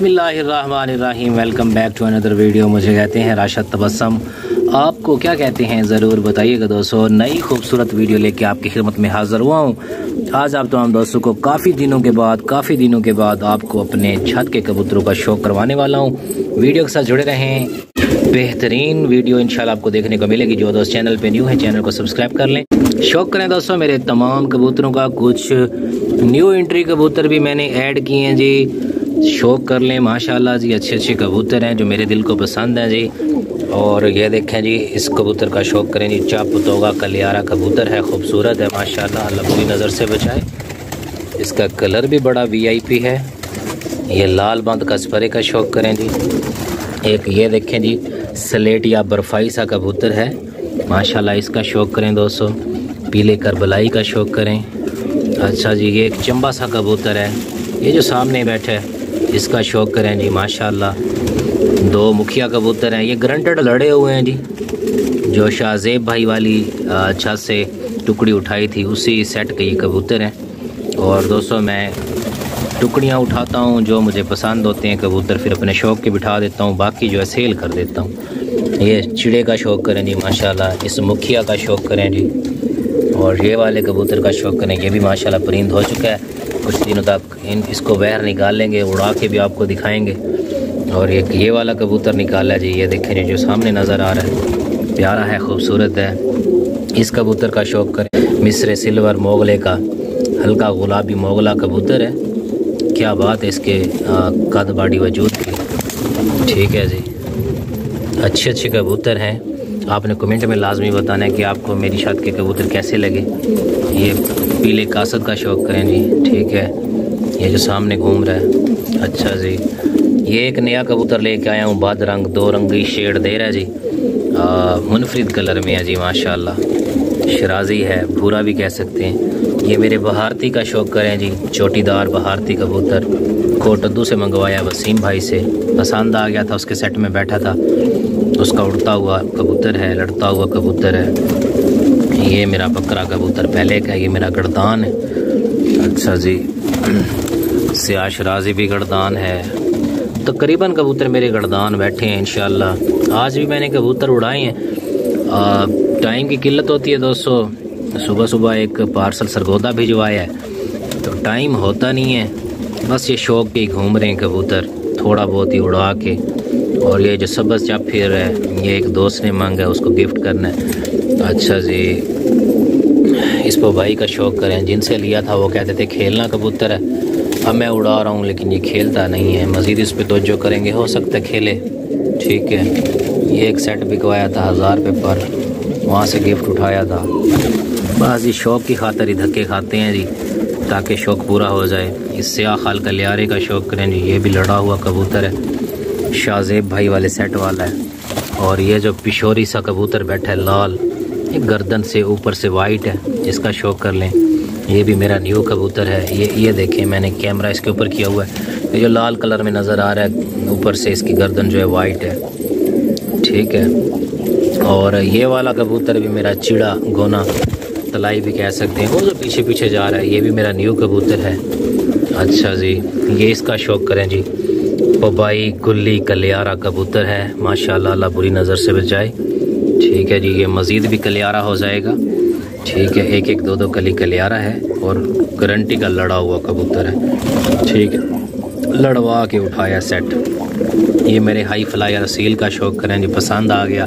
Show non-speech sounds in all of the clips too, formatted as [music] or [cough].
बिसमीम welcome back to another video मुझे कहते हैं राशद तबसम आपको क्या कहते हैं? ज़रूर बताइएगा दोस्तों। नई खूबसूरत वीडियो लेके आपकी खिदमत में हाज़िर हुआ हूँ। आज आप तमाम दोस्तों को काफ़ी दिनों के बाद, काफ़ी दिनों के बाद आपको अपने छत के कबूतरों का शौक करवाने वाला हूँ। वीडियो के साथ जुड़े रहें। बेहतरीन वीडियो इंशाल्लाह आपको देखने को मिलेगी। जो दोस्त चैनल पे न्यू है, चैनल को सब्सक्राइब कर लें। शौक करें दोस्तों मेरे तमाम कबूतरों का। कुछ न्यू एंट्री कबूतर भी मैंने ऐड किए हैं जी। शौक कर लें, माशाल्लाह जी अच्छे अच्छे कबूतर हैं जो मेरे दिल को पसंद हैं जी। और ये देखें जी, इस कबूतर का शौक करें जी चाप तोगा कलियारा कबूतर है, खूबसूरत है, माशाल्लाह, अल्लाह नज़र से बचाए। इसका कलर भी बड़ा वीआईपी है। ये लाल बंद कसपरे का शौक करें जी। एक ये देखें जी, स्लेट या बर्फाई सा कबूतर है। माशाल्लाह, इसका शौक करें दोस्तों। पीले करबलाई का शौक करें। अच्छा जी, ये एक चंबा सा कबूतर है। ये जो सामने बैठा है इसका शौक करें जी, माशाल्लाह। दो मुखिया कबूतर हैं, ये ग्रंटेड लड़े हुए हैं जी। जो शाहजेब भाई वाली छत से टुकड़ी उठाई थी, उसी सेट के ये कबूतर हैं। और दोस्तों, मैं टुकड़ियाँ उठाता हूँ, जो मुझे पसंद होते हैं, कबूतर फिर अपने शौक के बिठा देता हूँ, बाकी जो है सेल कर देता हूँ। ये चिड़े का शौक करें जी, माशाल्लाह, इस मुखिया का शौक करें जी। और ये वाले कबूतर का शौक करें, ये भी माशाल्लाह परिंद हो चुका है। कुछ दिनों तक इन, इसको बाहर निकाल लेंगे, उड़ा के भी आपको दिखाएँगे। और एक ये वाला कबूतर निकाला जी, ये देखें जो सामने नज़र आ रहा है। प्यारा है, खूबसूरत है। इस कबूतर का शौक करें। मिस्र सिल्वर मोगले का हल्का गुलाबी मोगला कबूतर है। क्या बात है, इसके कद बाड़ी वजूद की। ठीक है जी। अच्छे अच्छे कबूतर हैं। आपने कमेंट में लाजमी बताना है कि आपको मेरी छत के कबूतर कैसे लगे। ये पीले कासद का शौक करें जी ठीक है। ये जो सामने घूम रहा है। अच्छा जी। ये एक नया कबूतर लेके आया हूँ, बाद रंग, दो रंगी शेड दे रहा है जी। मुनफरद कलर में है जी, माशाल्लाह। शराजी है, भूरा भी कह सकते हैं। ये मेरे बहारती का शौक करें जी, चोटीदार बहारती कबूतर। कोटद्दू से मंगवाया वसीम भाई से। पसंद आ गया था, उसके सेट में बैठा था। उसका उड़ता हुआ कबूतर है, लड़ता हुआ कबूतर है। ये मेरा बकरा कबूतर पहले का ये मेरा गर्दान है। अच्छा जी [clears throat] सिया शराजी भी गर्दान है। तकरीबन तो कबूतर मेरे गर्दान बैठे हैं इन आज भी मैंने कबूतर उड़ाए हैं। टाइम की किल्लत होती है दोस्तों। सुबह सुबह एक पार्सल सरगोदा भिजवाया है तो टाइम होता नहीं है। बस ये शौक के घूम रहे हैं कबूतर, थोड़ा बहुत ही उड़ा के। और ये जो सबस चाप फिर है, ये एक दोस्त ने मांगा है, उसको गिफ्ट करना है। अच्छा जी। इस भाई का शौक करें। जिनसे लिया था वो कहते थे, खेलना कबूतर है। अब मैं उड़ा रहा हूँ, लेकिन ये खेलता नहीं है। मज़ीद इस पर तोजो करेंगे। हो सकता है खेले। ठीक है। ये एक सेट बिकवाया था, हज़ार रुपये पर। वहाँ से गिफ्ट उठाया था। बस ये शौक़ की खातर ही धक्के खाते हैं जी, ताकि शौक़ पूरा हो जाए। इस स्याह खाल का शौक़ करें जी। ये भी लड़ा हुआ कबूतर है। शाहजेब भाई वाले सेट वाला है। और ये जो पिशोरी सा कबूतर बैठा है, लाल। गर्दन से ऊपर से वाइट है, इसका शौक कर लें। ये भी मेरा न्यू कबूतर है। ये ये देखें, मैंने कैमरा इसके ऊपर किया हुआ है। ये जो लाल कलर में नज़र आ रहा है, ऊपर से इसकी गर्दन जो है वाइट है। ठीक है? और ये वाला कबूतर भी मेरा चिड़ा, गोना, तलाई भी कह सकते हैं। वो जो पीछे पीछे जा रहा है, ये भी मेरा न्यू कबूतर है। अच्छा जी, ये इसका शौक करें जी। पबाई, गुल्ली, कलियारा कबूतर है। माशाल्लाह, अल्लाह बुरी नज़र से बचाए। ठीक है जी, ये मज़ीद भी कलियारा हो जाएगा। ठीक है एक एक दो दो कली कलियारा है और गारंटी का लड़ा हुआ कबूतर है। ठीक है, लड़वा के उठाया सेट ये मेरे हाई फ्लायर असील का शौक करें जी, पसंद आ गया।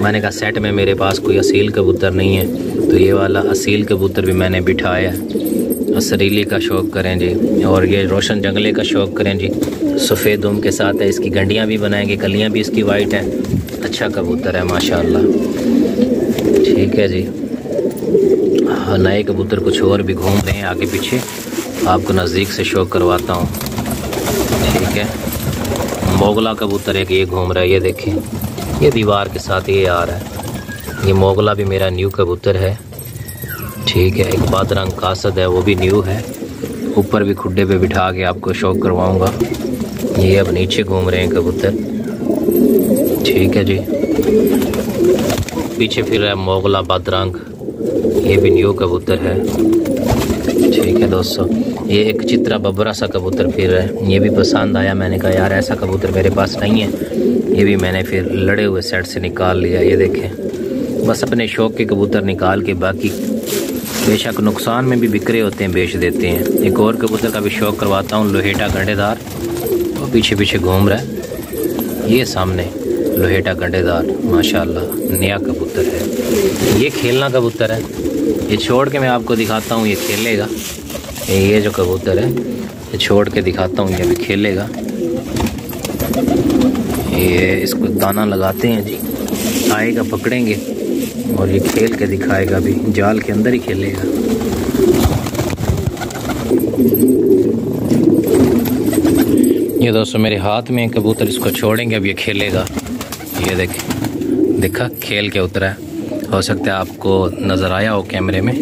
मैंने कहा सेट में मेरे पास कोई असील कबूतर नहीं है। तो ये वाला असील कबूतर भी मैंने बिठाया है। असरीली का शौक करें जी, और ये रोशन जंगले का शौक करें जी। सफ़ेद उम के साथ है, इसकी गंडियाँ भी बनाएँगे, कलियाँ भी इसकी वाइट हैं। अच्छा कबूतर है, माशाल्लाह। ठीक है जी। हाँ नए कबूतर कुछ और भी घूम रहे हैं आगे पीछे। आपको नज़दीक से शौक करवाता हूँ। ठीक है। मोगला कबूतर एक ये घूम रहा है, ये देखें। ये दीवार के साथ ये आ रहा है। ये मोगला भी मेरा न्यू कबूतर है। ठीक है, एक बाद रंग कासद है, वो भी न्यू है। ऊपर भी खुडे पे बिठा के आपको शौक करवाऊँगा। ये अब नीचे घूम रहे हैं कबूतर। ठीक है जी। पीछे फिर रहा है मोगला बदरंग। ये भी न्यू कबूतर है। ठीक है दोस्तों, ये एक चित्रा बबरा सा कबूतर फिर रहा है। ये भी पसंद आया, मैंने कहा, यार, ऐसा कबूतर मेरे पास नहीं है। ये भी मैंने फिर लड़े हुए सेट से निकाल लिया, ये देखें। बस अपने शौक के कबूतर निकाल के बाकी बेशक नुकसान में भी बिक्रे होते हैं, बेच देते हैं। एक और कबूतर का भी शौक करवाता हूँ, लोहेटा गंडेदार वो पीछे पीछे घूम रहा है। ये सामने। लोहेटा गंडेदार, माशाल्लाह, नया कबूतर है। ये खेलना कबूतर है। ये छोड़ के मैं आपको दिखाता हूँ, ये खेलेगा। ये जो कबूतर है, ये छोड़ के दिखाता हूँ, ये भी खेलेगा। ये इसको दाना लगाते हैं जी। आएगा, पकड़ेंगे। और ये खेल के दिखाएगा भी। जाल के अंदर ही खेलेगा। ये दोस्तों, मेरे हाथ में कबूतर, इसको छोड़ेंगे, अब ये खेलेगा। ये देखें, देखा, खेल के उतरा है। हो सकता है आपको नज़र आया हो कैमरे में।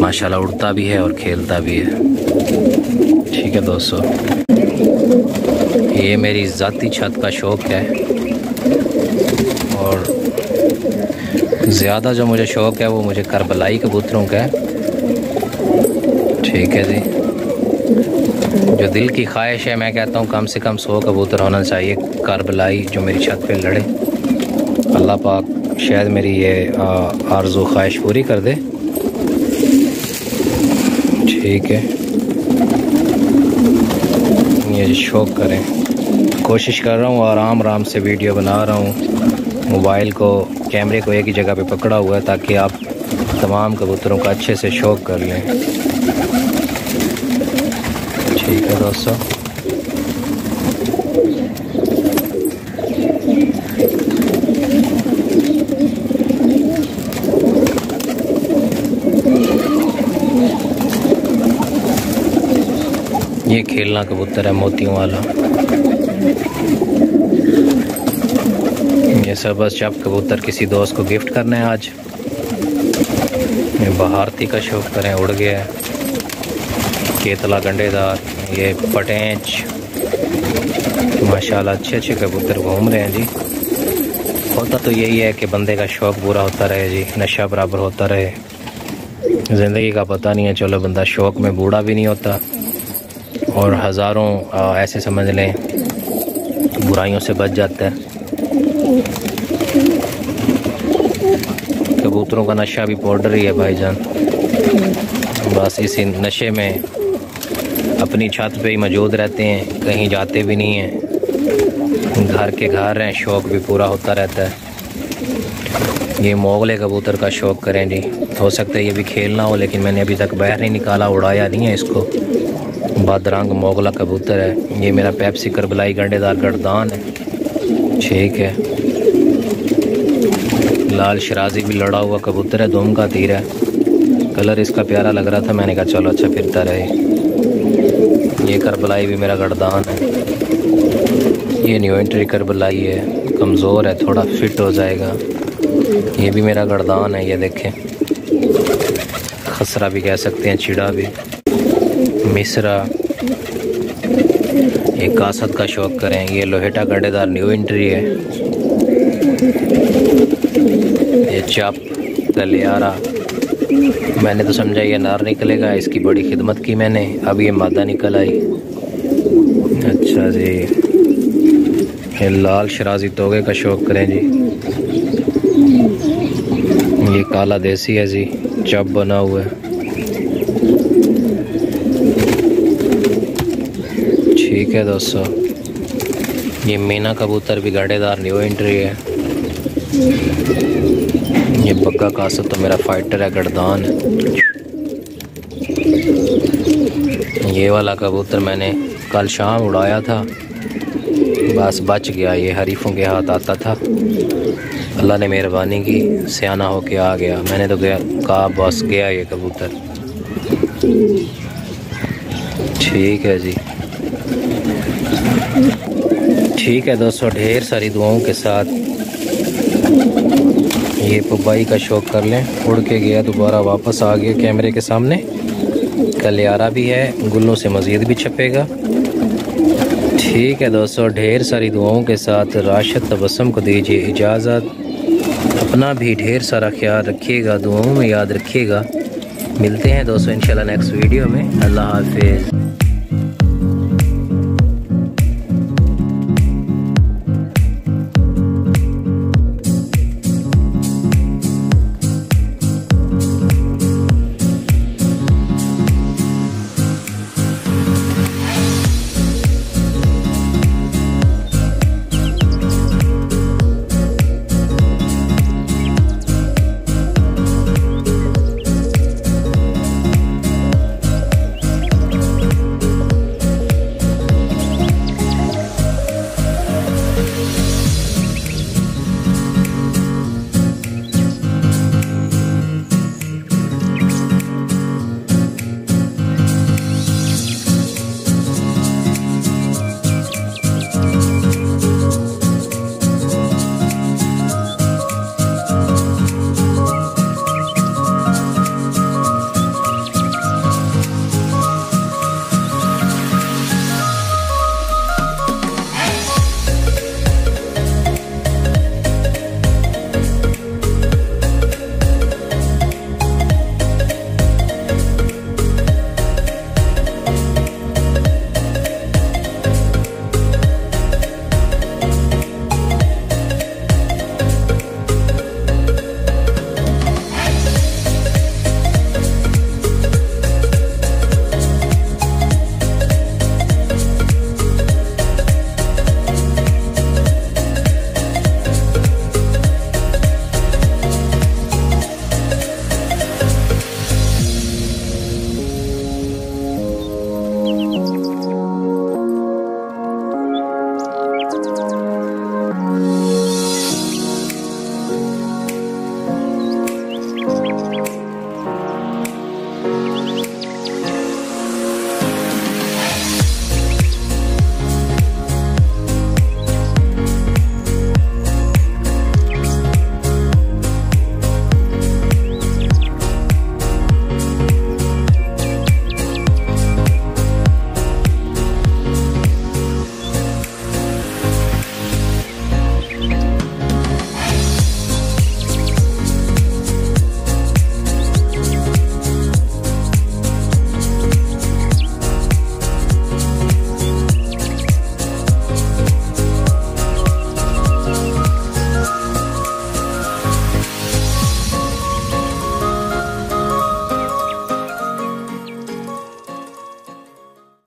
माशाल्लाह, उड़ता भी है और खेलता भी है। ठीक है दोस्तों, ये मेरी ज़ाती छत का शौक़ है। और ज़्यादा जो मुझे शौक़ है, वो मुझे करबलाई कबूतरों का है। ठीक है जी। जो दिल की ख्वाहिश है, मैं कहता हूँ, कम से कम सौ कबूतर होना चाहिए करबलाई जो मेरी छत पे लड़े। अल्लाह पाक शायद मेरी ये आरज़ू ख्वाहिश पूरी कर दे। ठीक है। ये शौक करें। कोशिश कर रहा हूँ आराम आराम से वीडियो बना रहा हूँ। मोबाइल को, कैमरे को एक ही जगह पे पकड़ा हुआ है, ताकि आप तमाम कबूतरों का अच्छे से शौक कर लें। ठीक है दोस्तों ये खेलना कबूतर है, मोतियों वाला। ये सब बस जब कबूतर किसी दोस्त को गिफ्ट करना है आज। ये बहारती का शौक करें, उड़ गया है। केतला गंडेदार ये पटेंच माशाल्लाह अच्छे अच्छे कबूतर घूम रहे हैं जी। होता तो यही है कि बंदे का शौक पूरा होता रहे जी, नशा बराबर होता रहे। ज़िंदगी का पता नहीं है, चलो बंदा शौक में बूढ़ा भी नहीं होता। और हज़ारों ऐसे समझ लें, बुराइयों से बच जाता है। कबूतरों का नशा भी पाउडर ही है भाईजान। बस इसी नशे में अपनी छत पे ही मौजूद रहते हैं, कहीं जाते भी नहीं हैं। घर के घर हैं, शौक़ भी पूरा होता रहता है। ये मोगले कबूतर का शौक़ करें जी। हो सकता है ये भी खेलना हो, लेकिन मैंने अभी तक बाहर नहीं निकाला, उड़ाया नहीं है इसको। बदरंग मोगला कबूतर है। ये मेरा पैप्सी करबलाई गंडेदार गर्दान है। ठीक है। लाल शराजी भी लड़ा हुआ कबूतर है दोम का तीर है। कलर इसका प्यारा लग रहा था, मैंने कहा, चलो अच्छा फिरता रहे। ये करबलाई भी मेरा गर्दान है। ये न्यू एंट्री करबलाई है। कमज़ोर है, थोड़ा फिट हो जाएगा। ये भी मेरा गर्दान है, ये देखें। खसरा भी कह सकते हैं, चिड़ा भी। मिसरा। एक कासत का शौक करें। ये लोहेटा गंडेदार न्यू एंट्री है। ये चाप गलियारा मैंने तो समझा ये नार निकलेगा, इसकी बड़ी खिदमत की मैंने, अब ये मादा निकल आई। अच्छा जी। ये लाल शराजी तोगे का शौक करें जी। ये काला देसी है जी चप बना हुआ है। ठीक है दोस्तों। ये मीना कबूतर भी गाड़ेदार न्यू एंट्री है। ये बग्गा कासत तो मेरा फाइटर है, गर्दान। ये वाला कबूतर मैंने कल शाम उड़ाया था। बस बच गया, ये हरीफों के हाथ आता था। अल्लाह ने मेहरबानी की, सियाना होके आ गया। मैंने तो गया, कहा, बस गया ये कबूतर। ठीक है जी। ठीक है दोस्तों, ढेर सारी दुआओं के साथ। ये पबाई का शौक कर लें। उड़ के गया, दोबारा वापस आ गया कैमरे के सामने। कलियारा भी है, गुल्लों से मज़ीद भी छपेगा। ठीक है दोस्तों, ढेर सारी दुआओं के साथ राशद तबसम को दीजिए इजाज़त। अपना भी ढेर सारा ख्याल रखिएगा, दुआओं में याद रखिएगा। मिलते हैं दोस्तों, इंशाल्लाह नेक्स्ट वीडियो में। अल्लाह हाफिज़।